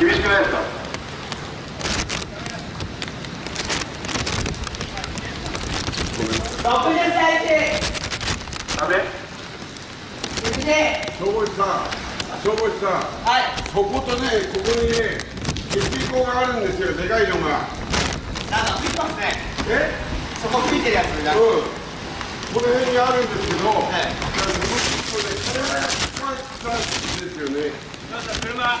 厳しくないですか？消防士さん。消防士さん。はい。そことねここにね血流口があるんですよ。でかいのが。あの吹いてますね。え？そこ吹いてるやつが。うん。この辺にあるんですけど、はい、これは使ですよねなんか車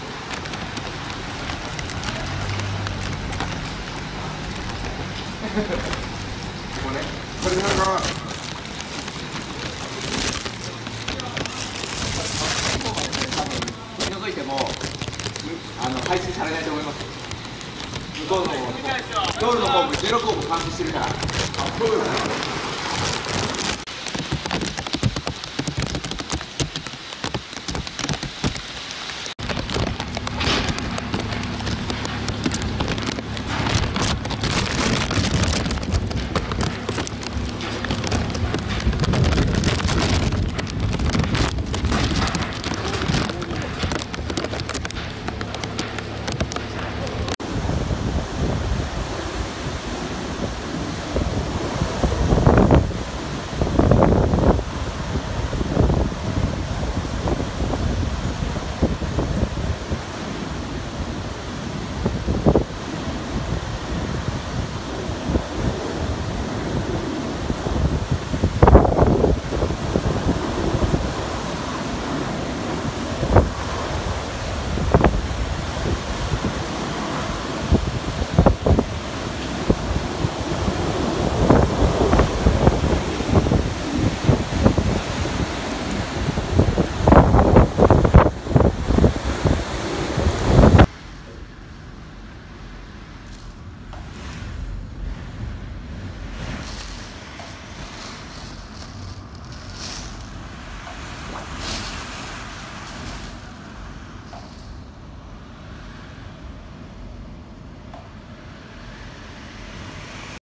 ここね。これなんか